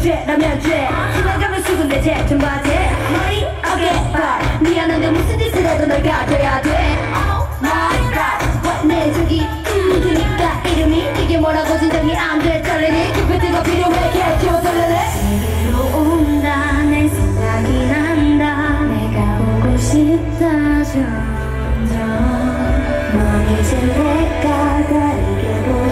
멋지니까 라면 죄 지나가면 수근데 제좀 봐제. 머리 어깨 발. 미안한데 무슨 짓을 해도 널 가져야 돼. Oh my god. 내 저기 음 그니까 이름이 이게 뭐라고 진정이 안돼. 떨리니 큐피드가 필요해. 개쳐 설레래 새로 온다. 내 생각이 난다. 내가 보고 싶다. 점점 넌 이제 내가 다르게 보여.